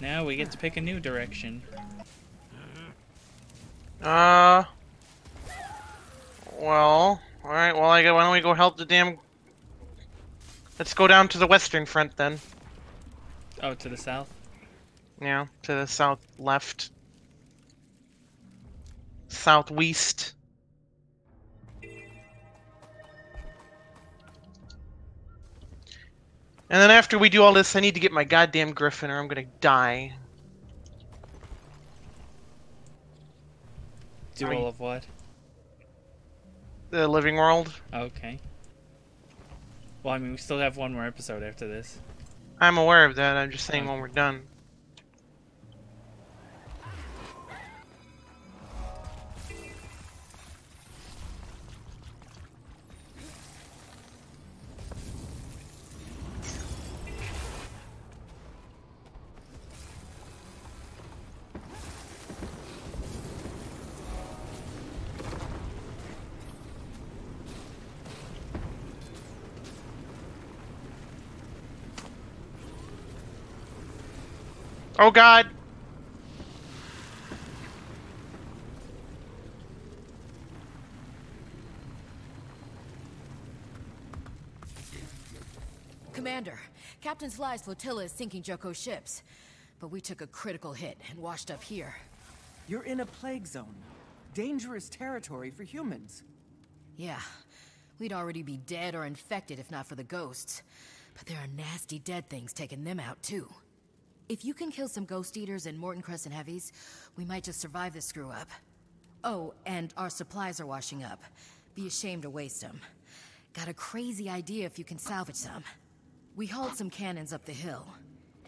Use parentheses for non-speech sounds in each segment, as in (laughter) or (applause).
Now we get to pick a new direction. Uh. Well, alright, well, I go, why don't we go help the damn. Let's go down to the western front then. Oh, to the south? Yeah, to the south left. Southwest. And then after we do all this, I need to get my goddamn griffin or I'm gonna die. Do all of what? The living world. Okay. Well, I mean, we still have one more episode after this. I'm aware of that, I'm just saying when we're done. Oh god! Commander, Captain Sly's flotilla is sinking Joko's ships. But we took a critical hit and washed up here. You're in a plague zone. Dangerous territory for humans. Yeah, we'd already be dead or infected if not for the ghosts. But there are nasty dead things taking them out, too. If you can kill some ghost eaters and Mordant Crescent heavies, we might just survive this screw up. Oh, and our supplies are washing up. Be ashamed to waste them. Got a crazy idea if you can salvage some. We hauled some cannons up the hill.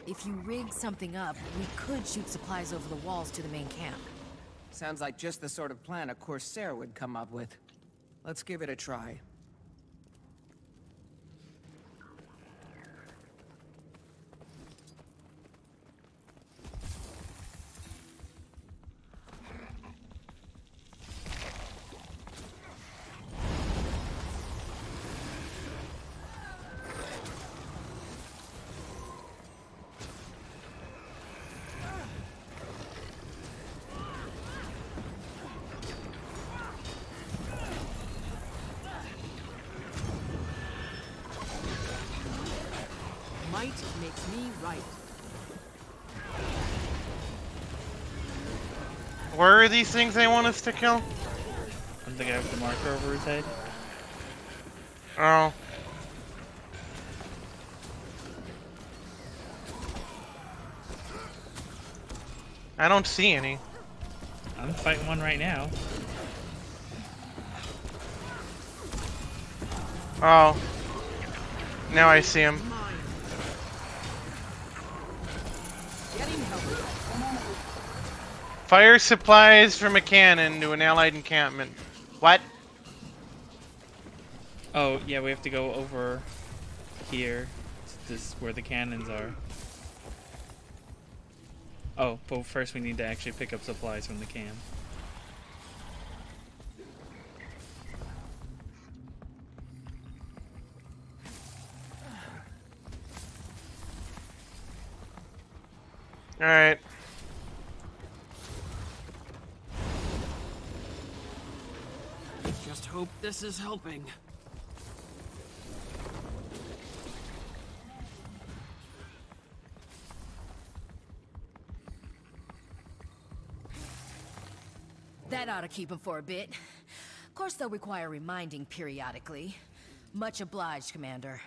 If you rig something up, we could shoot supplies over the walls to the main camp. Sounds like just the sort of plan a Corsair would come up with. Let's give it a try. Might makes me right. Where are these things they want us to kill? I'm the guy with the marker over his head. Oh. I don't see any. I'm fighting one right now. Oh. Now I see him. Mine. Getting help. Fire supplies from a cannon to an allied encampment. What? Oh, yeah, we have to go over here. This is where the cannons are. Oh, but first we need to actually pick up supplies from the can. Alright. Hope this is helping. That ought to keep them for a bit. Of course, they'll require reminding periodically. Much obliged, Commander.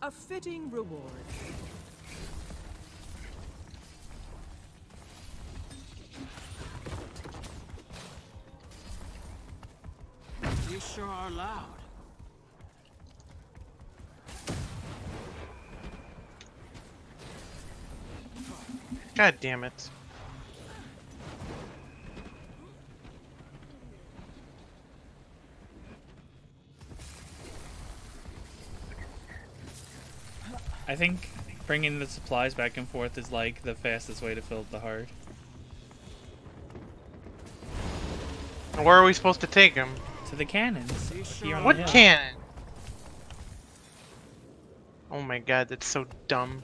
A fitting reward. Sure are loud. God damn it. I think bringing the supplies back and forth is like the fastest way to fill the heart. Where are we supposed to take him? To the cannons. You sure on the What cannon? Oh my god, that's so dumb.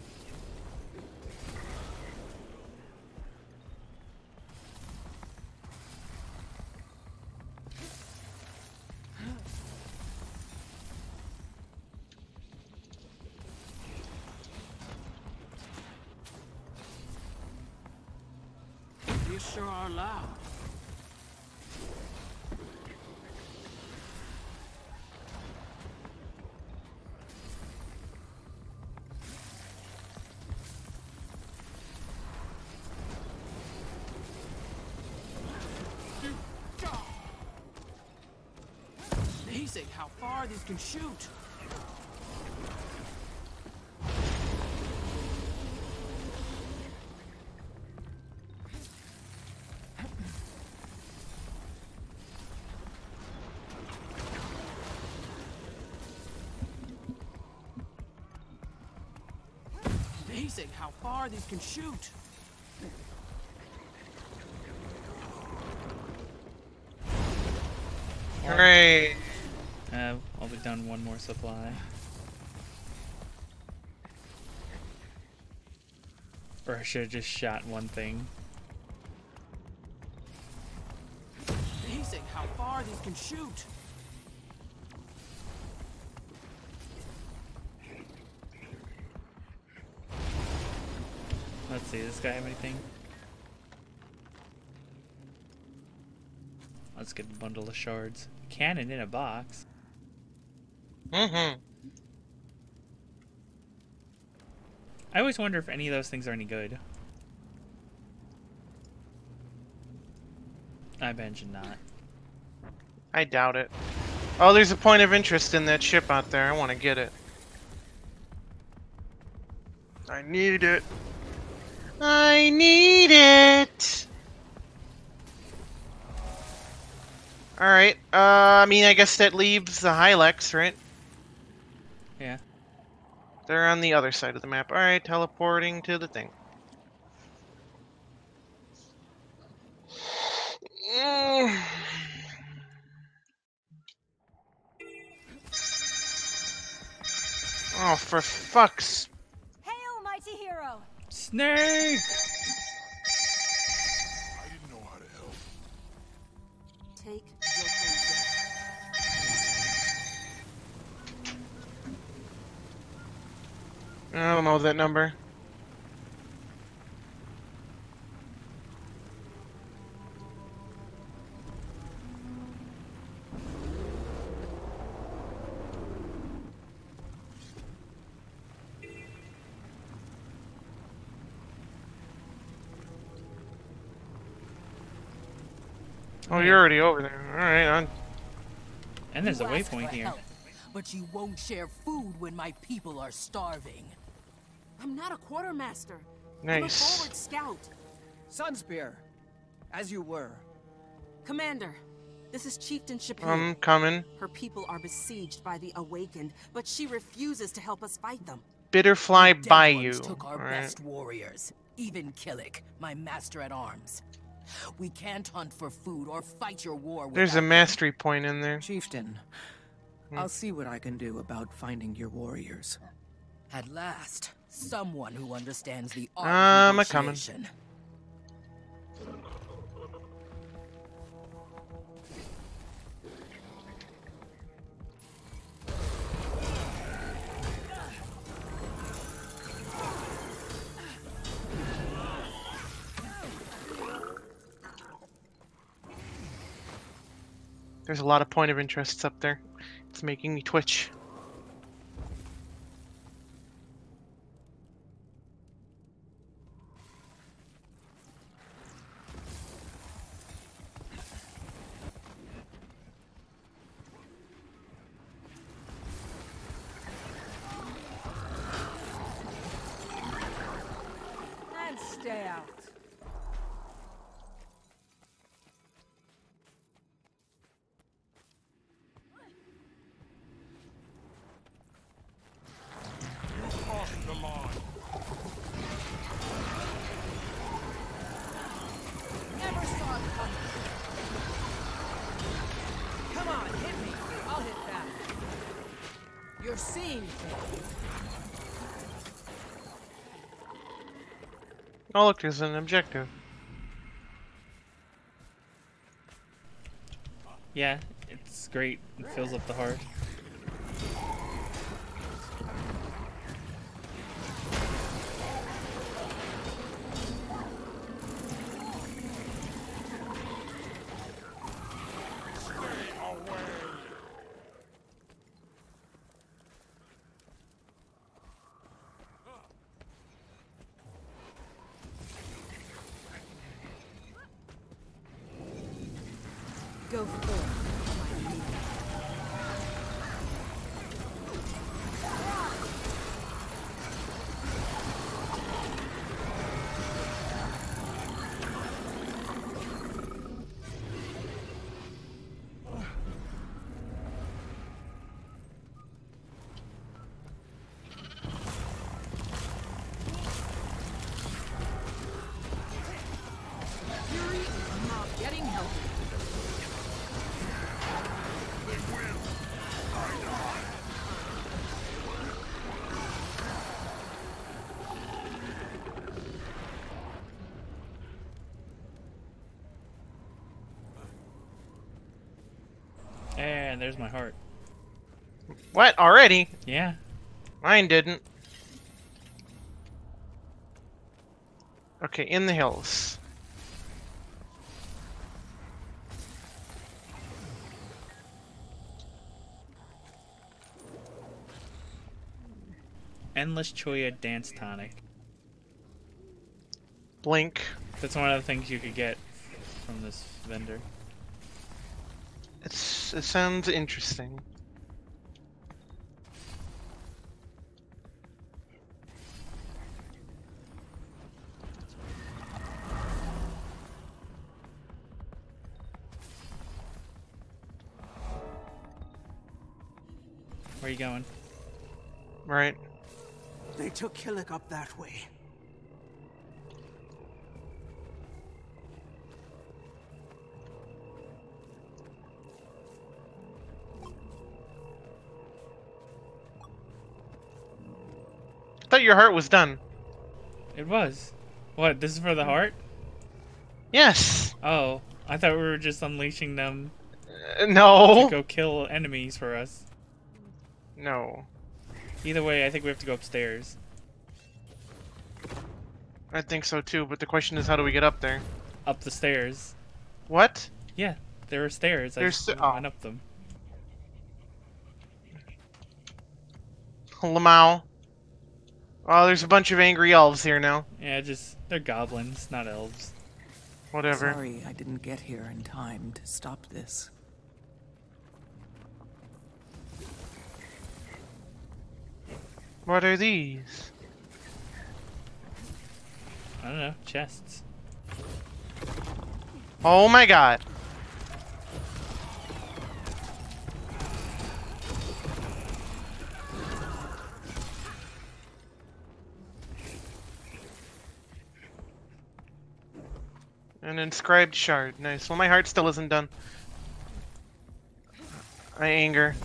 You sure are loud. Far these can shoot. Amazing how far these can shoot. Done one more supply. Or I should have just shot one thing. Amazing how far these can shoot. Let's see, does this guy have anything? Let's get a bundle of shards. Cannon in a box. Mm-hmm. I always wonder if any of those things are any good. I mentioned not. I doubt it. Oh, there's a point of interest in that ship out there. I want to get it. I need it. I need it. All right. Uh, I mean, I guess that leaves the Hyleks, right? Yeah. They're on the other side of the map. All right, teleporting to the thing. Mm. (sighs) Oh, for fuck's Hail, mighty hero! Snake! I don't know that number. Oh, you're already over there. All right, I'm And there's a You ask waypoint here. help, but you won't share food when my people are starving. I'm not a quartermaster. I'm a nice. forward scout. Sunspear, as you were. Commander, this is Chieftain Shapir. I'm coming. Her people are besieged by the Awakened, but she refuses to help us fight them. Bitterfly Dead by ones you. took our All right. best warriors, even Killick, my master at arms. We can't hunt for food or fight your war There's a without them. mastery point in there. Chieftain, hmm. I'll see what I can do about finding your warriors. At last, someone who understands the art ah, I'm of negotiation. There's a lot of point of interests up there. It's making me twitch. never seen. Oh look, there's an objective. Yeah, it's great. It fills up the heart. And there's my heart. What already? Yeah. Mine didn't. Okay, in the hills. Endless Choya Dance Tonic. Blink. That's one of the things you could get from this vendor. It's it sounds interesting. Where are you going? Right. They took Killick up that way. Thought your heart was done. It was. What? This is for the heart? Yes. Oh, I thought we were just unleashing them Uh, no. to go kill enemies for us. No. Either way, I think we have to go upstairs. I think so too, but the question is how do we get up there? Up the stairs. What? Yeah, there are stairs. I There's just st- oh. went up them. Lamau. Oh, there's a bunch of angry elves here now. Yeah, just they're goblins, not elves. Whatever. Sorry I didn't get here in time to stop this. What are these? I don't know, chests. Oh my god. An inscribed shard. Nice. Well, my heart still isn't done. I anger.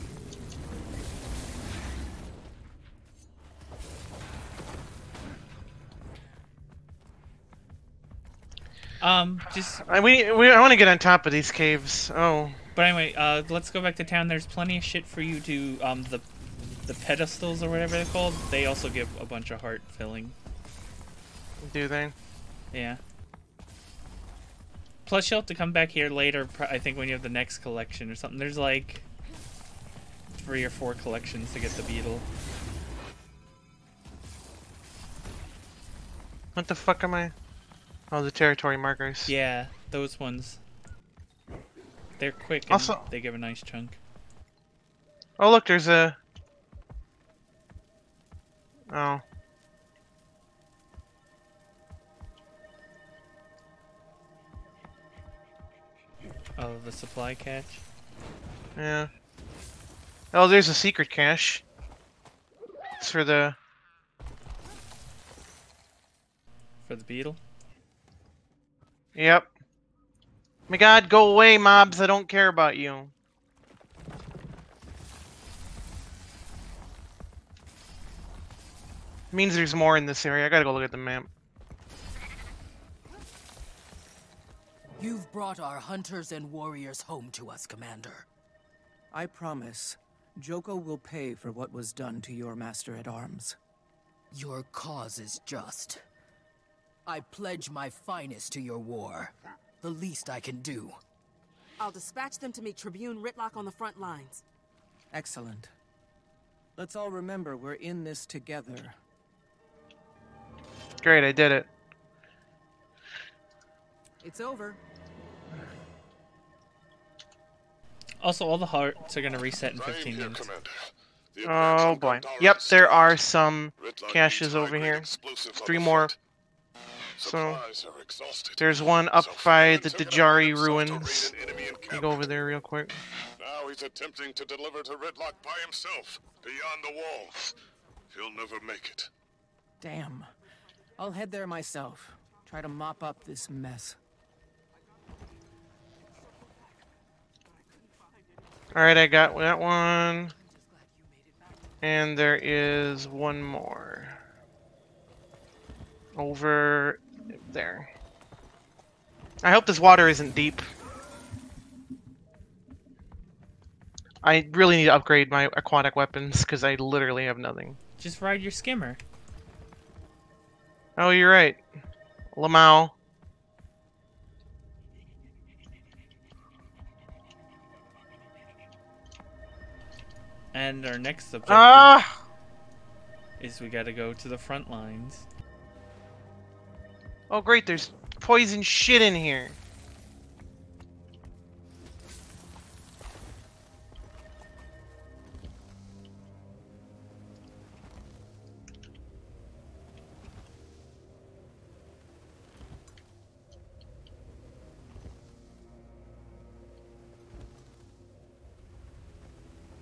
Um, just I, we, we, I want to get on top of these caves. Oh. but anyway, uh, let's go back to town. There's plenty of shit for you to um the the pedestals or whatever they're called. They also give a bunch of heart filling. Do they? Yeah. Plus, you'll have to come back here later. I think when you have the next collection or something. There's like three or four collections to get the beetle. What the fuck am I? Oh, the territory markers. Yeah, those ones. They're quick and Also- they give a nice chunk. Oh, look, there's a. Oh. Oh, the supply catch. Yeah. Oh, there's a secret cache. It's for the. For the beetle? Yep. My god, go away, mobs. I don't care about you. Means there's more in this area. I gotta go look at the map. Brought our hunters and warriors home to us, Commander. I promise, Joko will pay for what was done to your master at arms. Your cause is just. I pledge my finest to your war. The least I can do. I'll dispatch them to meet Tribune Rytlock on the front lines. Excellent. Let's all remember we're in this together. Great, I did it. It's over. Also, all the hearts are gonna reset in 15 here, minutes. Oh boy. Yep, there are some caches over here. Three more. So, Supplies are exhausted. There's one up by the Franz took Dajari ruins. raid an Let me go over there real quick. Now he's attempting to deliver to Rytlock by himself, beyond the walls. He'll never make it. Damn. I'll head there myself. Try to mop up this mess. Alright, I got that one. And there is one more. Over there. I hope this water isn't deep. I really need to upgrade my aquatic weapons because I literally have nothing. Just ride your skimmer. Oh, you're right. Lamau. And our next objective Ah! is we gotta go to the front lines. Oh, great, there's poison shit in here.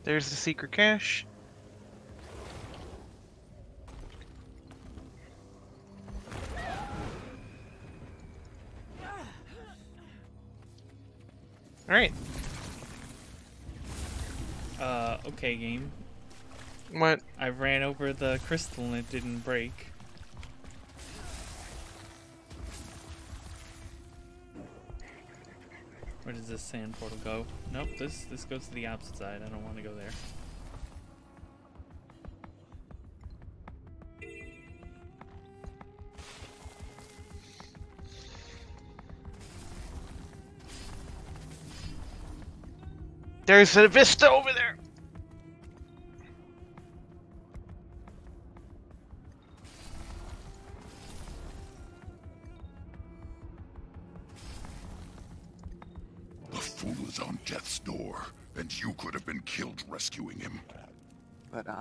There's the secret cache. Alright. Uh, okay, game. What? I ran over the crystal and it didn't break. This sand portal go? Nope, this this goes to the opposite side. I don't want to go there. There's a vista over there.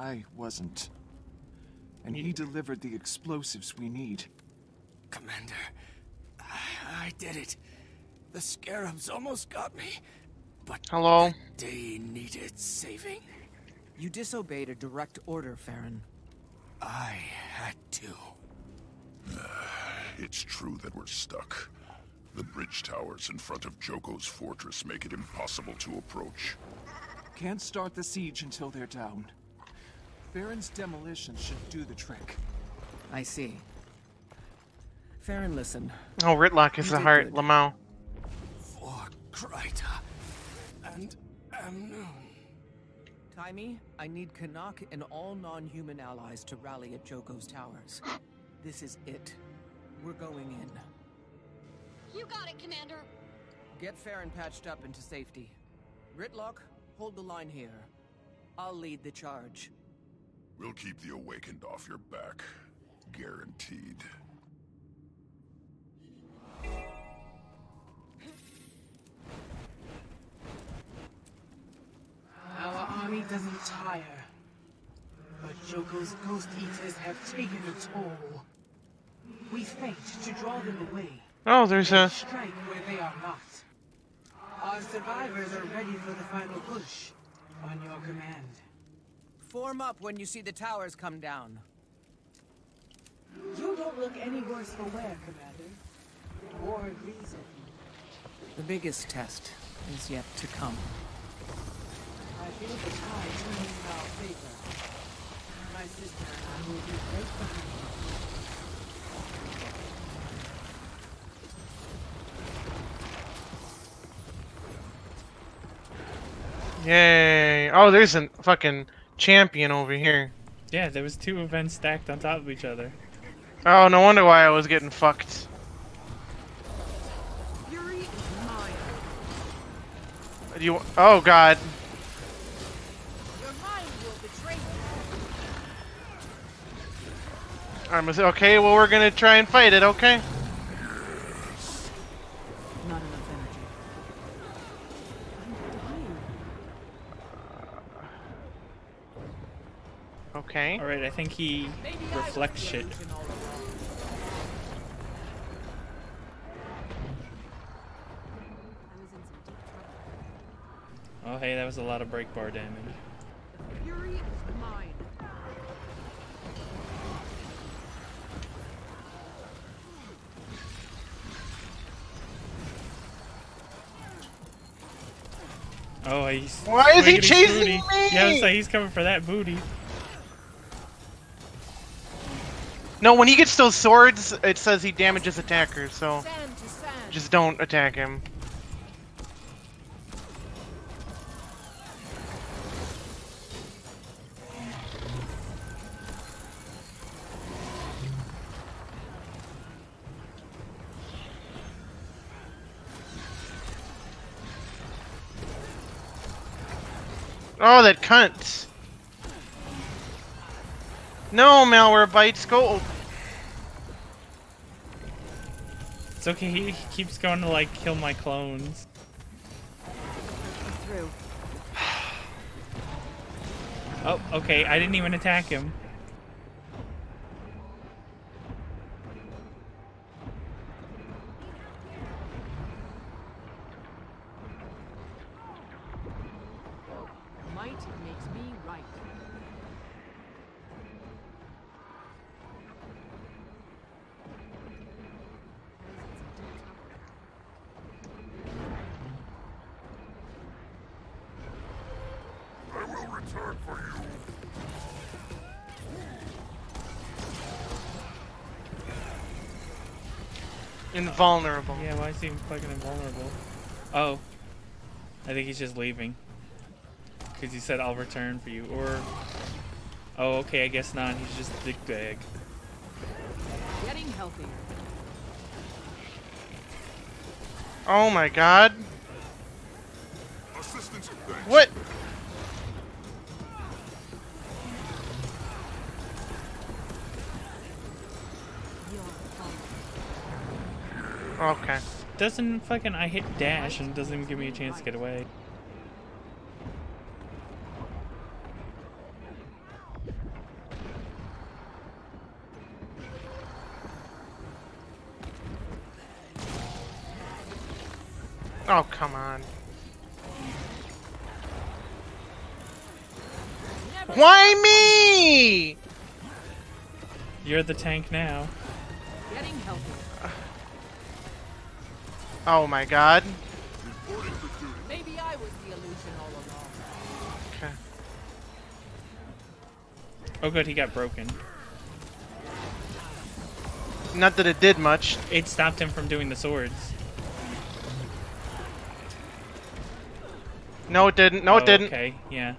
I wasn't. And he delivered the explosives we need. Commander, I, I did it. The scarabs almost got me. But Hello? they needed saving. You disobeyed a direct order, Farron. I had to. Uh, it's true that we're stuck. The bridge towers in front of Joko's fortress make it impossible to approach. Can't start the siege until they're down. Farron's demolition should do the trick. I see. Farron, listen. Oh, Rytlock is You the heart. good. Lamau. For Kryta and Amnoon. Taimi, I need Canach and all non-human allies to rally at Joko's towers. (gasps) This is it. We're going in. You got it, Commander. Get Farron patched up into safety. Rytlock, hold the line here. I'll lead the charge. We'll keep the Awakened off your back. Guaranteed. Our army doesn't tire. But Joko's ghost eaters have taken a toll. We fight to draw them away. Oh, there's a. Strike where they are not. Our survivors are ready for the final push. On your command. Form up when you see the towers come down. You don't look any worse for wear, Commander. War agrees The biggest test is yet to come. I feel the tide turning in our favor. My sister and I will be right behind you. Yay! Oh, there's a fucking champion over here. Yeah, there was two events stacked on top of each other. Oh, no wonder why I was getting fucked. Fury is mine. Do you? Oh God. Your mind will betray you. I'm okay. Well, we're gonna try and fight it. Okay. Not enough energy. Okay. Alright, I think he reflects shit. Oh hey, that was a lot of break bar damage. Fury is mine. Oh, he's. Why is he chasing booty. me? Yeah, like, he's coming for that booty. No, when he gets those swords, it says he damages attackers. So Sand to sand. just don't attack him. Oh, that cunt! No, malware bites. Go. It's okay, he keeps going to like kill my clones. Through. (sighs) Oh, okay, I didn't even attack him. Might makes me right. I will return for you. Invulnerable. Yeah, why is he fucking invulnerable? Oh. I think he's just leaving. Because he said, I'll return for you. Or. Oh, okay, I guess not. He's just dick bag. Getting healthier. Oh my god. Assistance. What? Okay. Doesn't fucking. I hit dash and it doesn't even give me a chance to get away. Oh, come on. Why me? You're the tank now. Oh my god. Maybe I was the illusion all along. Okay. Oh, good, he got broken. Not that it did much. It stopped him from doing the swords. No, it didn't. No, Oh, it didn't. Okay, yeah.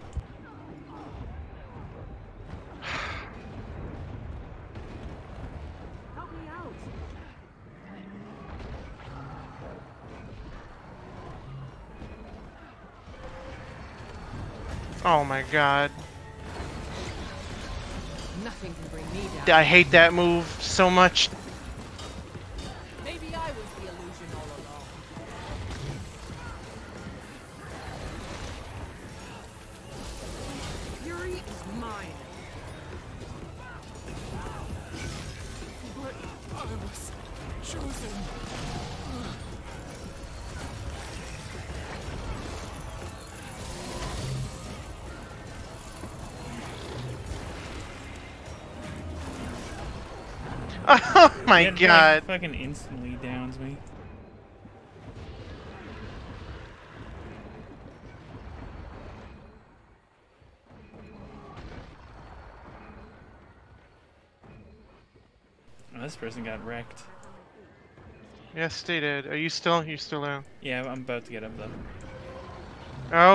My god. Nothing can bring me down. I hate that move so much. (laughs) Oh my like, god. fucking instantly downs me. Oh, this person got wrecked. Yes, they did. Are you still? You still there? Yeah, I'm about to get up though.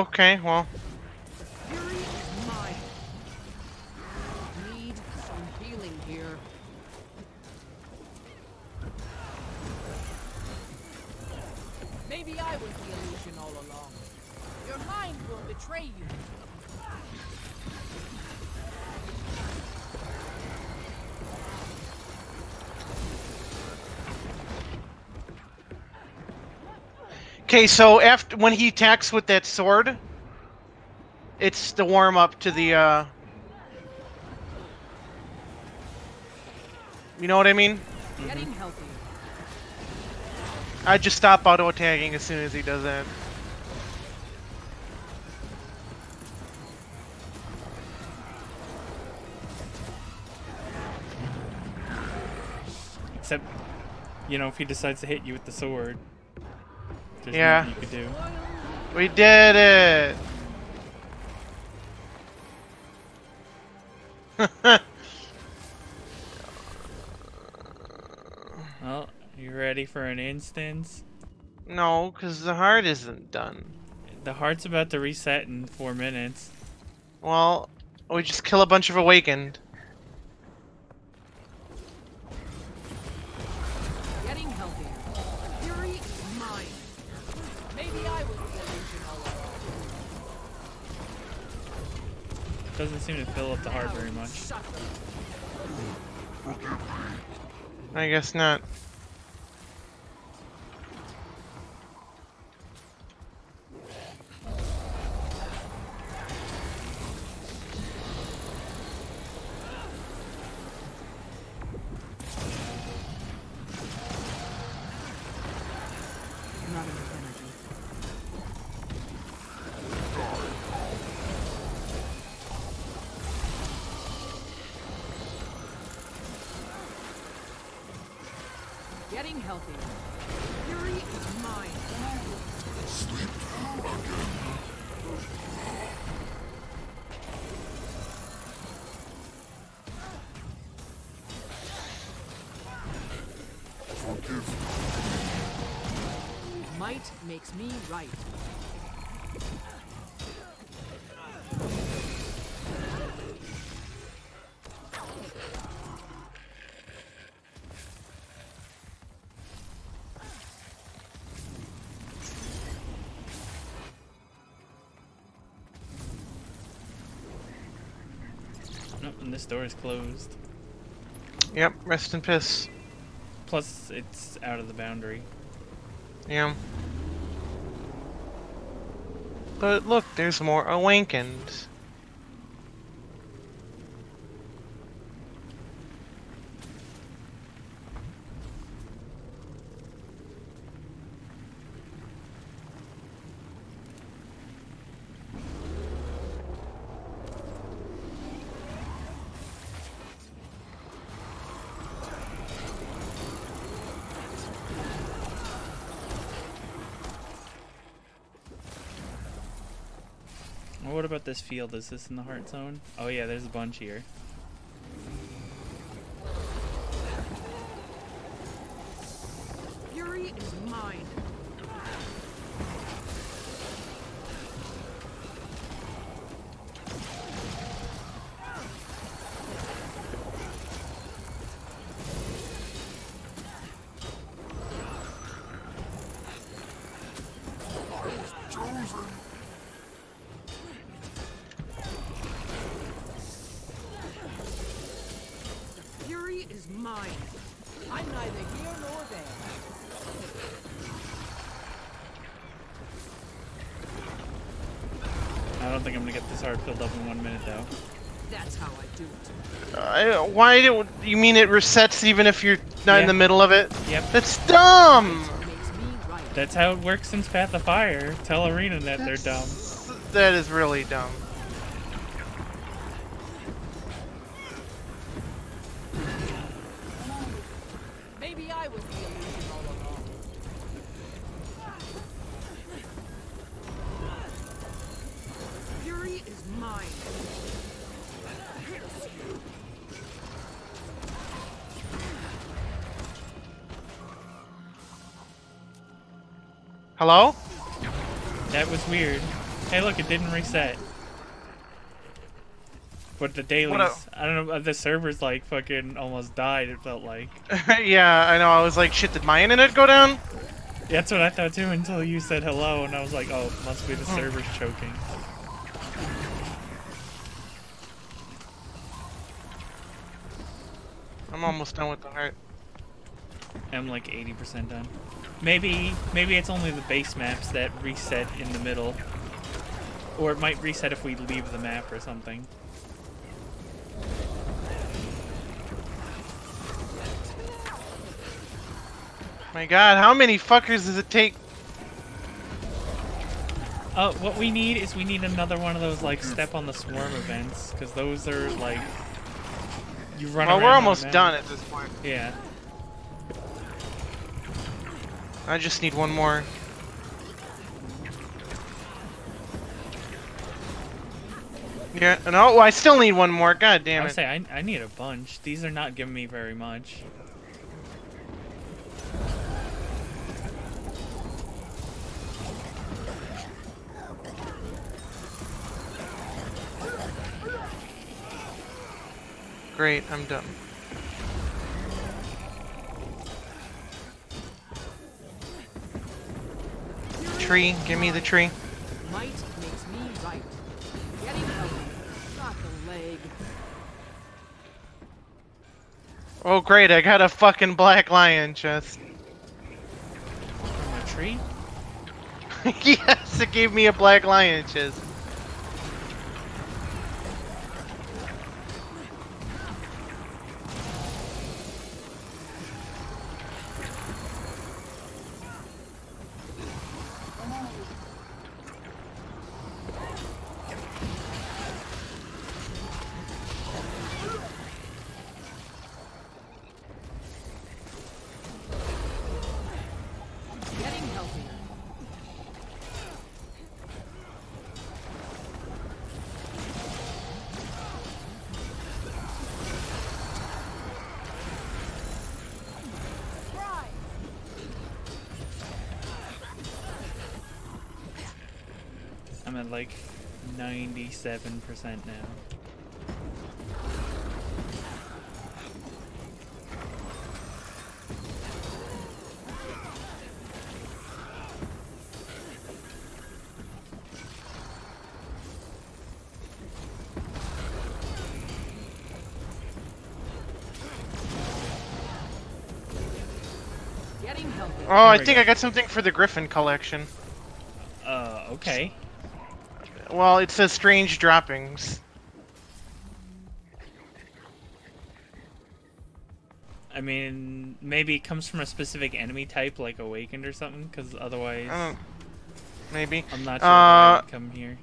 Okay, well. Betray you. Okay, so after when he attacks with that sword, it's the warm up to the uh You know what I mean? Getting healthier. I just stop auto attacking as soon as he does that. Except, you know, if he decides to hit you with the sword, there's Yeah. nothing you could do. We did it. (laughs) Well, you ready for an instance? no, because the heart isn't done. The heart's about to reset in four minutes. Well, we just kill a bunch of awakened. Getting healthier. Fury is mine. Maybe I was the illusion all along. Doesn't seem to fill up the heart very much. I guess not. Getting healthier. Fury is mine. Sleep through again. Forgive Might makes me right. This door is closed. Yep, rest in piss. Plus, it's out of the boundary. Yeah. But look, there's more oh, awakened. Well, what about this field? Is this in the heart zone? Oh yeah, there's a bunch here. Fury is mine. chosen. Mine. I'm neither here nor there. I don't think I'm gonna get this heart filled up in one minute though. That's how I do it. Uh, why do you mean it resets even if you're not in the middle of it? Yep. That's dumb. Makes me right. That's how it works since Path of Fire. Tell Arena that they're dumb. That is really dumb. Hey, look, it didn't reset. But the dailies, a- I don't know, the servers like fucking almost died. It felt like. (laughs) yeah, I know. I was like, shit, did my internet go down? Yeah, That's what I thought too until you said hello, and I was like, oh, must be the Hmm. servers choking. I'm almost done with the heart. I'm like 80% done. Maybe, maybe it's only the base maps that reset in the middle. Or it might reset if we leave the map or something. My god, how many fuckers does it take? Uh, what we need is we need another one of those like step on the swarm events, because those are like you run. Well, we're almost done at this point. Yeah. I just need one more. Yeah, no, I still need one more. God I damn would it. say I, I need a bunch. These are not giving me very much. Great, I'm done. Tree, give me the tree. Might Oh great, I got a fucking black lion chest. From a tree? (laughs) yes, it gave me a black lion chest. At like 97% now. Oh, I think go. I got something for the Griffon collection. Uh, okay. Well, it says strange droppings. I mean, maybe it comes from a specific enemy type, like Awakened or something, because otherwise, I don't. Maybe. I'm not sure Uh, why I'd come here.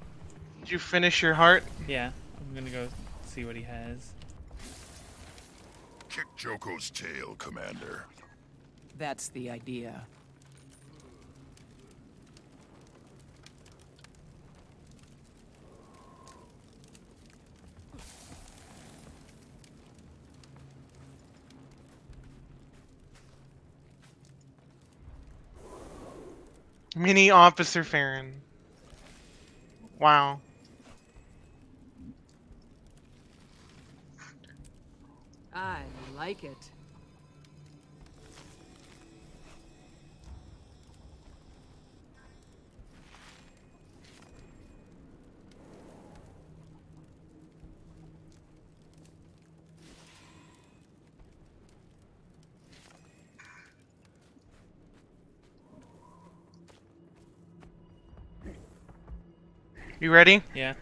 Did you finish your heart? Yeah, I'm gonna go see what he has. Kick Joko's tail, Commander. That's the idea. Mini Officer Farron. Wow. I like it. You ready? Yeah.